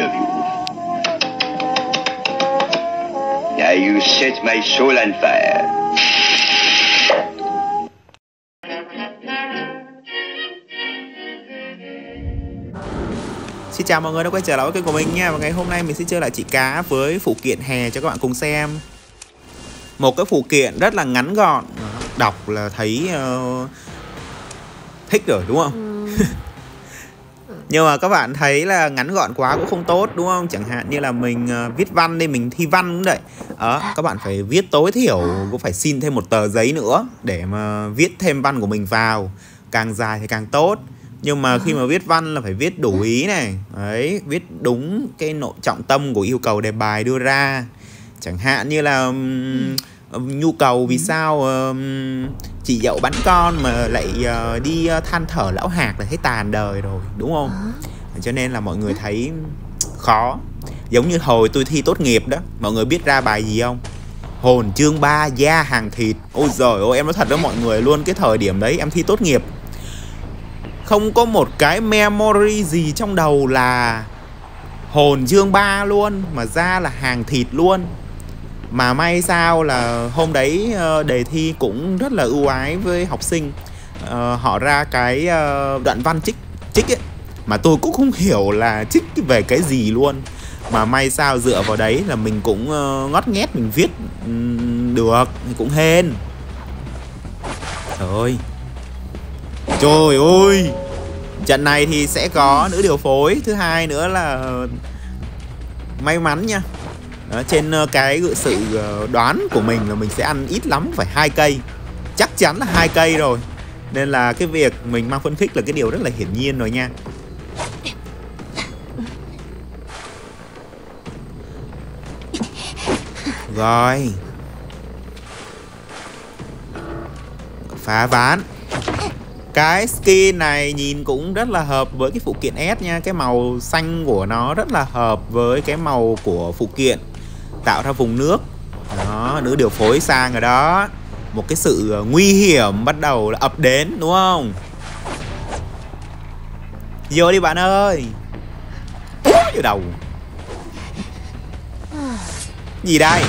of you. Now you set my soul on fire. Xin chào mọi người đã quay trở lại với kênh của mình nha Và ngày hôm nay mình sẽ chơi lại chị cá với phụ kiện hè cho các bạn cùng xem Một cái phụ kiện rất là ngắn gọn Đọc là thấy uh, thích rồi đúng không? Ừ. Nhưng mà các bạn thấy là ngắn gọn quá cũng không tốt đúng không? Chẳng hạn như là mình uh, viết văn đi, mình thi văn cũng vậy. Đó, các bạn phải viết tối thiểu cũng phải xin thêm một tờ giấy nữa Để mà viết thêm văn của mình vào. Càng dài thì càng tốt. Nhưng mà khi mà viết văn là phải viết đủ ý này. Đấy viết đúng cái nội trọng tâm của yêu cầu đề bài đưa ra. Chẳng hạn như là um, nhu cầu vì sao um, chị dậu bắn con mà lại uh, đi uh, than thở lão hạt là thấy tàn đời rồi đúng không? Cho nên là mọi người thấy khó. Giống như hồi tôi thi tốt nghiệp đó mọi người biết ra bài gì không? Hồn chương 3 da hàng thịt. Ôi giời ơi em nói thật đó mọi người luôn cái thời điểm đấy em thi tốt nghiệp không có một cái memory gì trong đầu là hồn chương 3 luôn mà ra là hàng thịt luôn mà may sao là hôm đấy ờ, đề thi cũng rất là ưu ái với học sinh. Uh, họ ra cái uh, đoạn văn trích trích ấy mà tôi cũng không hiểu là trích về cái gì luôn. Mà may sao dựa vào đấy là mình cũng uh, ngót nghét mình viết um, được cũng hên. Trời Trời ơi. Trận này thì sẽ có nữ điều phối Thứ hai nữa là May mắn nha à, Trên ờ, cái sự ờ, đoán của mình là mình sẽ ăn ít lắm phải hai cây. Chắc chắn là hai cây rồi. Nên là cái việc mình mang phân khích là cái điều rất là hiển nhiên rồi nha. Rồi. Phá ván. Cái skin này nhìn cũng rất là hợp với cái phụ kiện S nha. Cái màu xanh của nó rất là hợp với cái màu của phụ kiện. Tạo ra vùng nước. Đó, nữ điều phối sang rồi đó. Một cái sự ờ, nguy hiểm bắt đầu là ập đến đúng không? Vô đi bạn ơi. Vô đầu. Gì đây?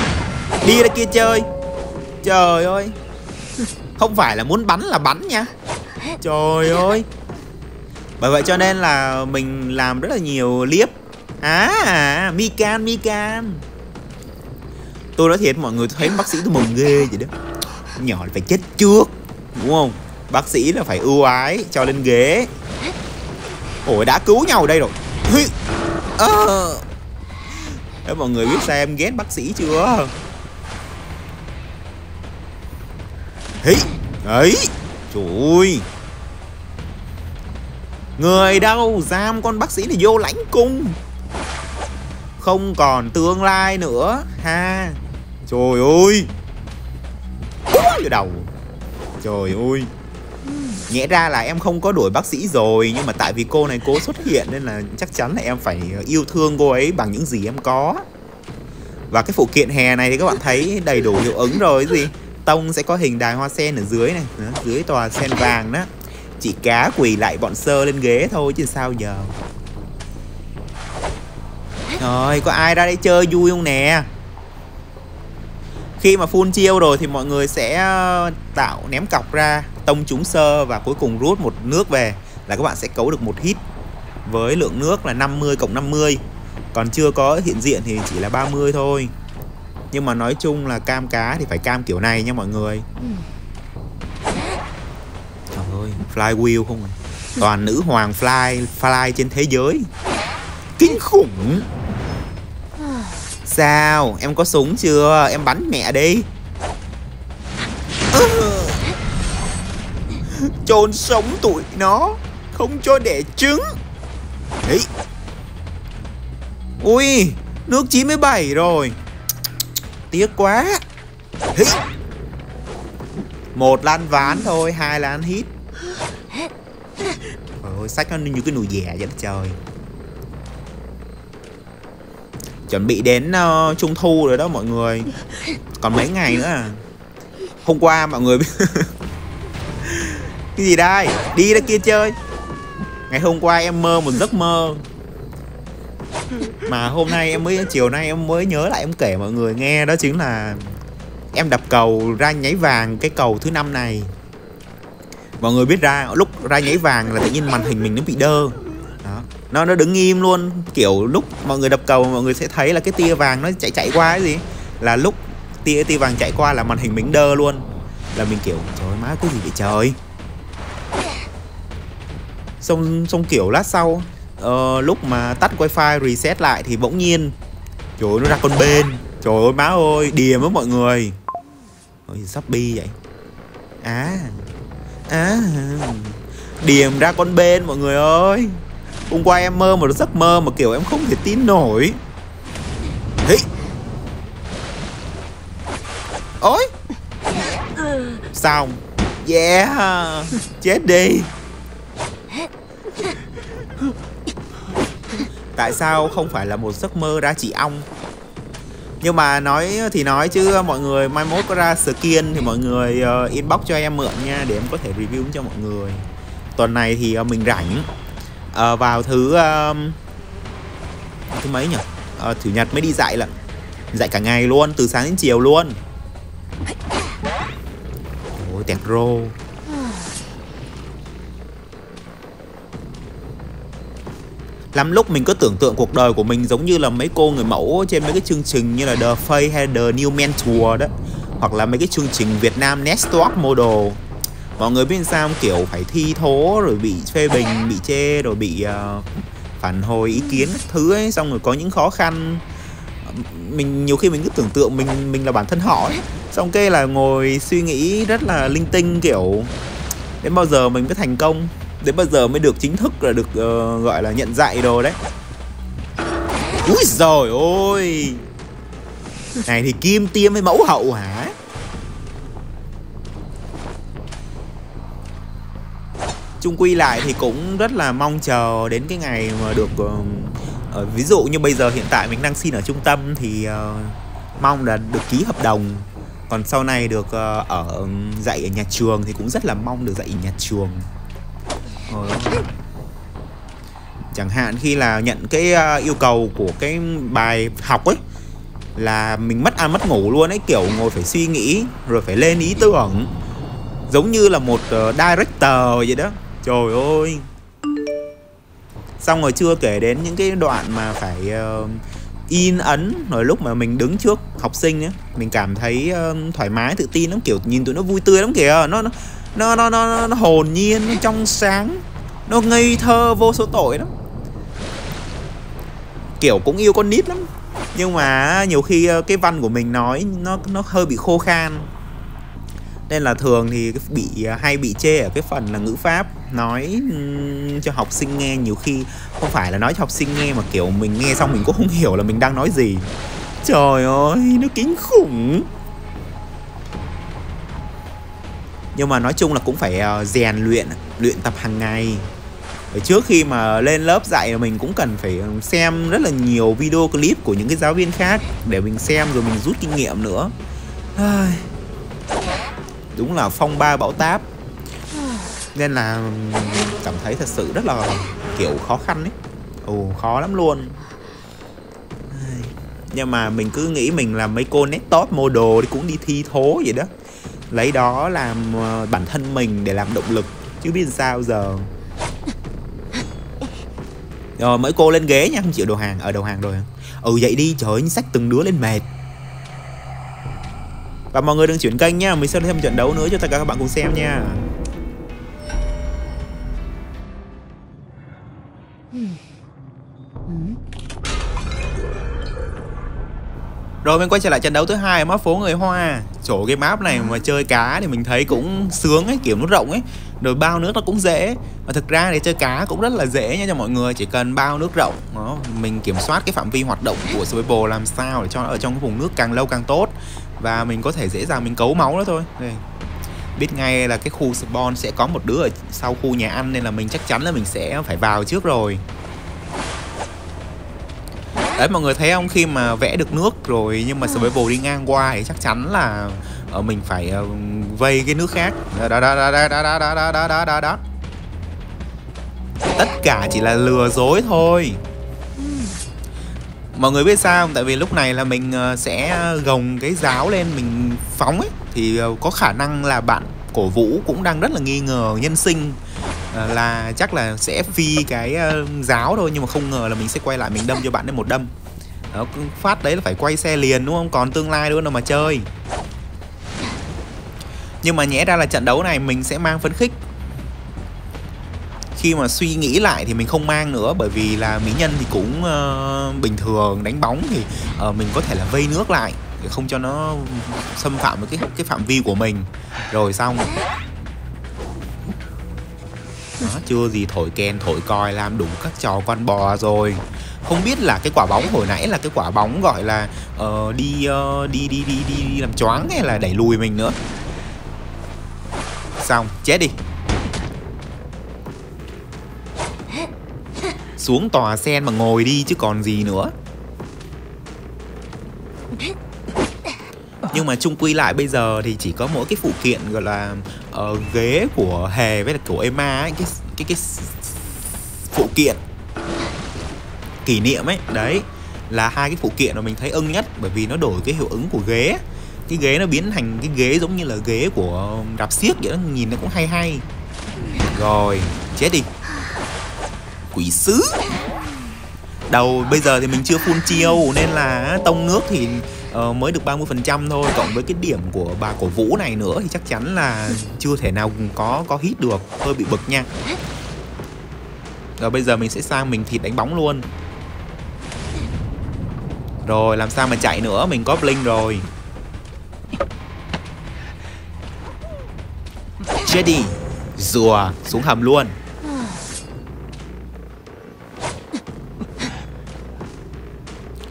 Đi ra kia chơi. Trời ơi. Không phải là muốn bắn là bắn nha. Trời ơi. Bởi vậy cho nên là mình làm rất là nhiều clip À Mikan Mikan Tôi nói thiệt, mọi người thấy bác sĩ tôi mừng ghê vậy đó. Nhỏ phải chết trước, Đúng không? Bác sĩ là phải ưu ái cho lên ghế. Ủa, đã cứu nhau ở đây rồi. À. Mọi người biết sao em ghét bác sĩ chưa? Ấy Ấy Trời ơi. Người đâu Giam con bác sĩ này vô lãnh cung? Không còn tương lai nữa. Ha. Trời ơi. Cái đầu. Trời ơi. Nhẽ ra là em không có đuổi bác sĩ rồi, Nhưng mà tại vì cô này cố xuất hiện Nên là chắc chắn là em phải yêu thương cô ấy Bằng những gì em có. Và cái phụ kiện hè này thì các bạn thấy đầy đủ hiệu ứng rồi gì? Tông sẽ có hình đài hoa sen ở dưới này Dưới tòa sen vàng đó. Chị cá quỳ lại bọn sơ lên ghế thôi chứ sao giờ? Rồi, có ai ra đây chơi vui không nè? Khi mà full chiêu rồi thì mọi người sẽ ờ, tạo ném cọc ra, Tông chúng sơ và cuối cùng rút một nước về Là các bạn sẽ cấu được một hit Với lượng nước là 50 cộng 50 Còn chưa có hiện diện thì chỉ là 30 thôi. Nhưng mà nói chung là cam cá thì phải cam kiểu này nha mọi người. Trời ơi, fly wheel không à? Toàn nữ hoàng fly fly trên thế giới. Kinh khủng! Sao? Em có súng chưa? Em bắn mẹ đi. Chôn sống tụi nó không cho đẻ trứng. Ấy ui nước 97 rồi. Tiếc quá. Hí. một lan ván thôi hai lan hit Trời ơi, sách nó như cái nồi dẻ vậy trời. Chuẩn bị đến uh, Trung Thu rồi đó mọi người. Còn mấy ngày nữa à? Hôm qua mọi người Cái gì đây? Đi ra kia chơi. Ngày hôm qua em mơ một giấc mơ. Mà hôm nay em mới chiều nay em mới nhớ lại em kể mọi người nghe đó chính là em đập cầu ra nháy vàng cái cầu thứ năm này. Mọi người biết ra lúc ra nháy vàng là tự nhiên màn hình mình nó bị đơ nó nó đứng im luôn. Kiểu lúc mọi người đập cầu mọi người sẽ thấy là cái tia vàng nó chạy chạy qua cái gì là lúc tia tia vàng chạy qua là màn hình mình đơ luôn. Là mình kiểu trời ơi, má cái gì vậy trời? Xong xong kiểu lát sau uh, lúc mà tắt wifi reset lại thì bỗng nhiên trời ơi, nó ra con bên. Trời ơi má ơi điềm với mọi người. Ôi, bi vậy. À À Điềm ra con bên mọi người ơi. Hôm qua em mơ một giấc mơ mà kiểu em không thể tin nổi. Hey. Ôi. Xong. Yeah. Chết đi. Tại sao không phải là một giấc mơ ra chỉ ong? Nhưng mà nói thì nói chứ mọi người mai mốt có ra skin thì mọi người uh, inbox cho em mượn nha để em có thể review cho mọi người. Tuần này thì uh, mình rảnh à, vào thứ uh, thứ mấy nhỉ? À, chủ nhật mới đi dạy lận. Dạy cả ngày luôn từ sáng đến chiều luôn. Ôi tẹt rô. Lắm lúc mình cứ tưởng tượng cuộc đời của mình giống như là mấy cô người mẫu trên mấy cái chương trình như là The Face hay The New Mentor đó hoặc là mấy cái chương trình Việt Nam Next Top Model mọi người biết sao không? kiểu phải thi thố rồi bị phê bình bị chê rồi bị uh, phản hồi ý kiến các thứ ấy. Xong rồi có những khó khăn. Mình nhiều khi mình cứ tưởng tượng mình mình là bản thân họ ấy. Xong cái là ngồi suy nghĩ rất là linh tinh kiểu đến bao giờ mình mới thành công? Đến bao giờ mới được chính thức là được uh, gọi là nhận dạy đồ đấy? Úi rồi ôi này thì kim tiêm với mẫu hậu hả? Chung quy lại thì cũng rất là mong chờ đến cái ngày mà được uh, ví dụ như bây giờ hiện tại mình đang xin ở trung tâm thì uh, mong là được ký hợp đồng. Còn sau này được uh, ở dạy ở nhà trường thì cũng rất là mong được dạy ở nhà trường. Chẳng hạn khi là nhận cái uh, yêu cầu của cái bài học ấy là mình mất ăn mất ngủ luôn ấy kiểu ngồi phải suy nghĩ rồi phải lên ý tưởng. Giống như là một uh, director vậy đó trời ơi. Xong rồi chưa kể đến những cái đoạn mà phải uh, in ấn rồi lúc mà mình đứng trước học sinh ấy mình cảm thấy uh, thoải mái tự tin lắm kiểu nhìn tụi nó vui tươi lắm kìa. Nó nó nó nó nó, nó hồn nhiên nó trong sáng nó ngây thơ vô số tội lắm. Kiểu cũng yêu con nít lắm. Nhưng mà nhiều khi ờ, cái văn của mình nói nó nó hơi bị khô khan. Nên là thường thì bị hay bị chê ở cái phần là ngữ pháp nói cho học sinh nghe. Nhiều khi không phải là nói cho học sinh nghe mà, kiểu, mình nghe xong mình cũng không hiểu là mình đang nói gì. Trời ơi, nó kinh khủng. Nhưng mà nói chung là cũng phải ờ, rèn luyện luyện tập hàng ngày. Trước khi mà lên lớp dạy mình cũng cần phải xem rất là nhiều video clip của những cái giáo viên khác để mình xem rồi mình rút kinh nghiệm nữa. Đúng là phong ba bão táp nên là cảm thấy thật sự rất là, kiểu, khó khăn ấy. Ồ, khó lắm luôn. Nhưng mà mình cứ nghĩ mình là mấy cô nét top model thì cũng đi thi thố vậy đó. Lấy đó làm ờ, bản thân mình để làm động lực, chứ biết sao giờ. Ờ, rồi mấy cô lên ghế nha, không chịu đầu hàng. Ở đầu hàng rồi ừ vậy đi, trời ơi sách từng đứa lên mệt. Và mọi người đừng chuyển kênh nha, mình sẽ thêm trận đấu nữa cho tất cả các bạn cùng xem nha. Rồi mình quay trở lại trận đấu thứ hai ở phố người Hoa. Chỗ cái map này mà chơi cá thì mình thấy cũng sướng ấy, kiểu nó rộng ấy. Rồi bao nước nó cũng dễ. Và thực ra để chơi cá cũng rất là dễ nha cho mọi người, chỉ cần bao nước rộng. Đó, mình kiểm soát cái phạm vi hoạt động của Swivel làm sao để cho nó ở trong cái vùng nước càng lâu càng tốt. Và mình có thể dễ dàng mình cấu máu đó thôi. Đây. Biết ngay là cái khu spawn sẽ có một đứa ở sau khu nhà ăn nên là mình chắc chắn là mình sẽ phải vào trước rồi đấy mọi người thấy không khi mà vẽ được nước rồi nhưng mà survival đi ngang qua thì chắc chắn là ở mình phải uh, vây cái nước khác đó đó đó đó đó đó đó đó đó đó đó đó tất cả chỉ là lừa dối thôi mọi người biết sao tại vì lúc này là mình ờ, sẽ gồng cái giáo lên mình phóng ấy thì ờ, có khả năng là bạn cổ vũ cũng đang rất là nghi ngờ nhân sinh ờ, Ờ, là chắc là sẽ phi cái ờ, giáo thôi nhưng mà không ngờ là mình sẽ quay lại mình đâm cho bạn ấy một đâm. Ờ, Đó, phát đấy là phải quay xe liền đúng không? Còn tương lai nữa đâu mà chơi. Nhưng mà nhẽ ra là trận đấu này mình sẽ mang phấn khích. Khi mà suy nghĩ lại thì mình không mang nữa bởi vì là mỹ nhân thì cũng uh, bình thường đánh bóng thì uh, mình có thể là vây nước lại để không cho nó xâm phạm với cái cái phạm vi của mình. Rồi xong nó chưa gì thổi kèn thổi còi làm đủ các trò con bò rồi. Không biết là cái quả bóng hồi nãy là cái quả bóng gọi là uh, đi, uh, đi đi đi đi đi làm choáng hay là đẩy lùi mình nữa? Xong chết đi. Xuống tòa sen mà ngồi đi chứ còn gì nữa. Nhưng mà chung quy lại bây giờ thì chỉ có mỗi cái phụ kiện gọi là uh, ghế của hề với là của Emma ấy, cái cái cái phụ kiện kỷ niệm ấy. Đấy là hai cái phụ kiện mà mình thấy ưng nhất bởi vì nó đổi cái hiệu ứng của ghế. Cái ghế nó biến thành cái ghế giống như là ghế của đạp xiếc vậy đó nhìn nó cũng hay hay. Rồi chết đi. Quỷ sứ. Đầu bây giờ thì mình chưa phun chiêu nên là tông nước thì uh, mới được 30% thôi. Cộng với cái điểm của bà cổ vũ này nữa thì chắc chắn là chưa thể nào có có hit được. Hơi bị bực nha. Rồi bây giờ mình sẽ sang mình thịt đánh bóng luôn. Rồi làm sao mà chạy nữa? Mình có blink rồi. Chết đi rùa xuống hầm luôn.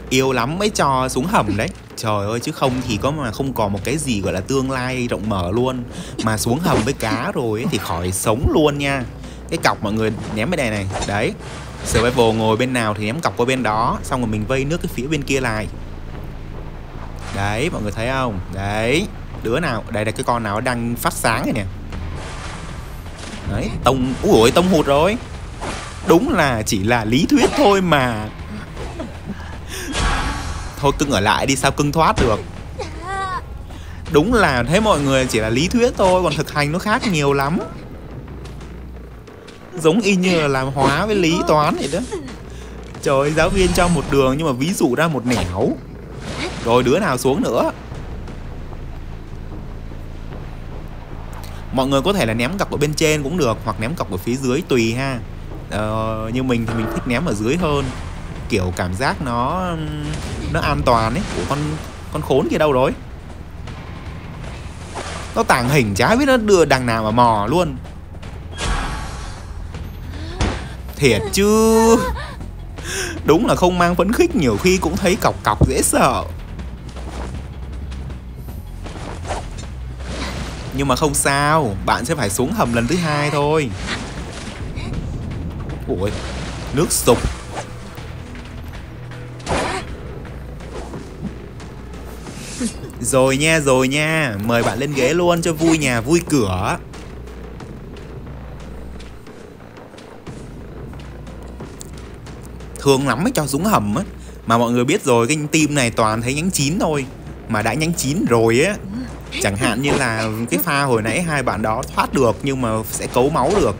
Yêu lắm mấy trò xuống hầm đấy trời ơi chứ không thì có mà không còn một cái gì gọi là tương lai rộng mở luôn. Mà xuống hầm với cá rồi ấy, thì khỏi sống luôn nha. Cái cọc mọi người ném bên này này đấy. Survival ngồi bên nào thì ném cọc qua bên đó xong rồi mình vây nước cái phía bên kia lại. Đấy mọi người thấy không? Đấy đứa nào đây là cái con nào đang phát sáng này nè. Đấy tông ui tông hụt rồi. Đúng là chỉ là lý thuyết thôi mà thôi cưng ở lại đi sao cưng thoát được? Đúng là thế mọi người chỉ là lý thuyết thôi còn thực hành nó khác nhiều lắm. Giống y như là làm hóa với lý toán vậy đó. Trời ơi, giáo viên cho một đường nhưng mà ví dụ ra một nẻo. Rồi đứa nào xuống nữa? Mọi người có thể là ném cọc ở bên trên cũng được hoặc ném cọc ở phía dưới tùy ha. Ờ, như mình thì mình thích ném ở dưới hơn. Kiểu cảm giác nó nó an toàn ấy. Của con con khốn kia đâu rồi? Nó tàng hình chả biết nó đưa đằng nào mà mò luôn. Thiệt chứ. Đúng là không mang phấn khích, nhiều khi cũng thấy cọc cọc dễ sợ. Nhưng mà không sao, bạn sẽ phải xuống hầm lần thứ hai thôi. Ui nước sục Rồi nha, rồi nha. Mời bạn lên ghế luôn cho vui nhà, vui cửa. Thường lắm mới cho xuống hầm á. Mà mọi người biết rồi cái team này toàn thấy nhánh chín thôi. Mà đã nhánh chín rồi á. Chẳng hạn như là cái pha hồi nãy hai bạn đó thoát được Nhưng mà sẽ cấu máu được.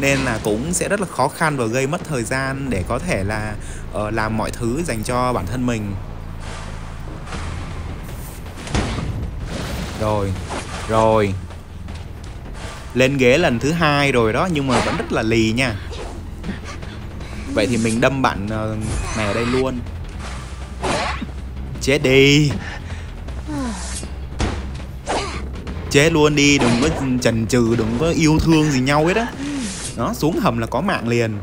Nên là cũng sẽ rất là khó khăn và gây mất thời gian để có thể là uh, làm mọi thứ dành cho bản thân mình. Rồi rồi. Lên ghế lần thứ hai rồi đó nhưng mà vẫn rất là lì nha. Vậy thì mình đâm bạn ờ, này ở đây luôn. Chết đi. Chết luôn đi đừng có chần chừ đừng có yêu thương gì nhau hết á. Nó xuống hầm là có mạng liền.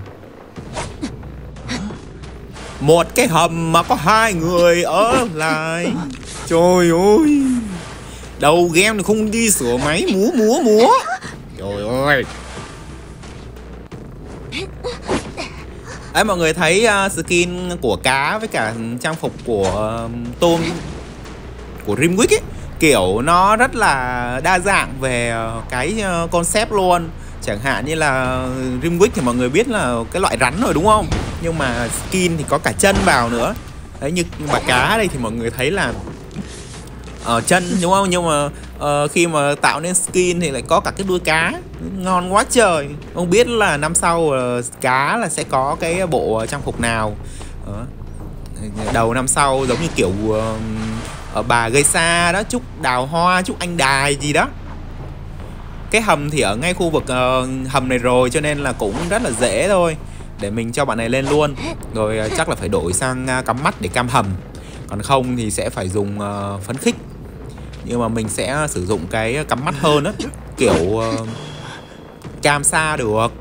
Một cái hầm mà có hai người ở lại. Trời ơi đầu game thì không đi sửa máy múa múa múa. Trời ơi. Ấy mọi người thấy uh, skin của cá với cả trang phục của uh, tôm của Rimwick ấy kiểu nó rất là đa dạng về uh, cái uh, concept luôn. Chẳng hạn như là Rimwick thì mọi người biết là cái loại rắn rồi đúng không? Nhưng mà skin thì có cả chân vào nữa. Đấy như bà cá đây thì mọi người thấy là ở chân đúng không? Nhưng mà uh, khi mà tạo nên skin thì lại có cả cái đuôi cá. Ngon quá trời. Không biết là năm sau uh, cá là sẽ có cái bộ trang phục nào. Uh, đầu năm sau giống như kiểu uh, bà gây xa đó chúc đào hoa chúc anh đài gì đó. Cái hầm thì ở ngay khu vực uh, hầm này rồi cho nên là cũng rất là dễ thôi. Để mình cho bạn này lên luôn. Rồi uh, chắc là phải đổi sang uh, cắm mắt để cam hầm. Còn không thì sẽ phải dùng uh, phấn khích nhưng mà mình sẽ sử dụng cái cắm mắt hơn á kiểu uh, cam xa được.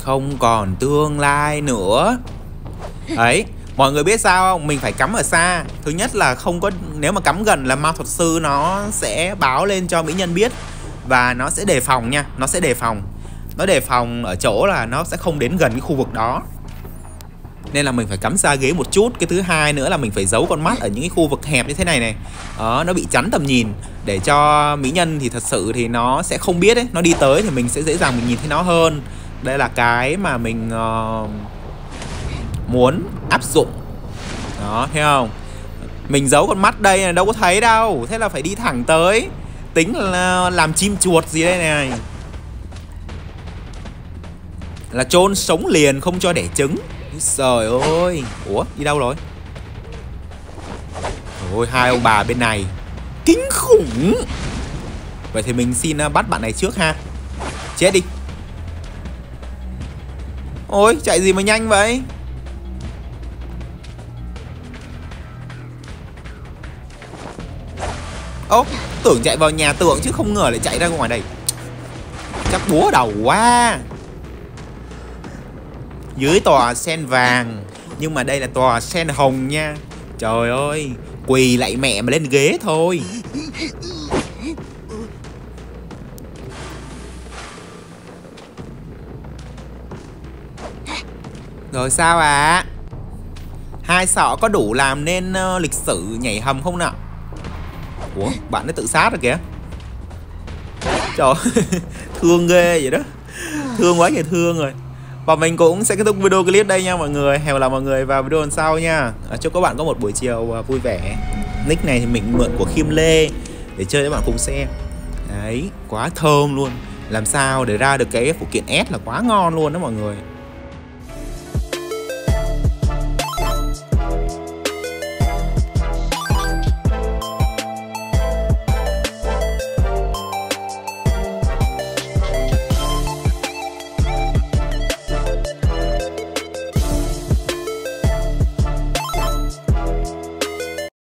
Không còn tương lai nữa. Ấy mọi người biết sao không? Mình phải cắm ở xa. Thứ nhất là không có nếu mà cắm gần là ma thuật sư nó sẽ báo lên cho mỹ nhân biết và nó sẽ đề phòng nha nó sẽ đề phòng. Nó đề phòng ở chỗ là nó sẽ không đến gần cái khu vực đó nên là mình phải cắm xa ghế một chút. Cái thứ hai nữa là mình phải giấu con mắt ở những cái khu vực hẹp như thế này này. Đó nó bị chắn tầm nhìn. Để cho mỹ nhân thì thật sự thì nó sẽ không biết ấy. Nó đi tới thì mình sẽ dễ dàng mình nhìn thấy nó hơn. Đây là cái mà mình uh, muốn áp dụng. Đó thấy không? Mình giấu con mắt đây đâu có thấy đâu. Thế là phải đi thẳng tới. Tính là làm chim chuột gì đây này. Là chôn sống liền không cho đẻ trứng trời ơi. Ủa, đi đâu rồi? Ôi, hai ông bà bên này. Kinh khủng. Vậy thì mình xin à, bắt bạn này trước ha. Chết đi. Ôi, chạy gì mà nhanh vậy? Ố tưởng chạy vào nhà tượng chứ không ngờ lại chạy ra ngoài đây. Chắc búa đầu quá dưới tòa sen vàng. Nhưng mà đây là tòa sen hồng nha. Trời ơi quỳ lại mẹ mà lên ghế thôi. Rồi sao ạ? À? hai sọ có đủ làm nên uh, lịch sử nhảy hầm không nào ủa bạn đã tự sát rồi kìa. Trời thương ghê vậy đó. Thương quá trời thương rồi và mình cũng sẽ kết thúc video clip đây nha mọi người. Hẹn gặp lại mọi người vào video lần sau nha. À, chúc các bạn có một buổi chiều à, vui vẻ. Nick này thì mình mượn của Khiêm Lê Để chơi với bạn cùng xem. Đấy, quá thơm luôn. Làm sao để ra được cái phụ kiện S là quá ngon luôn đó mọi người.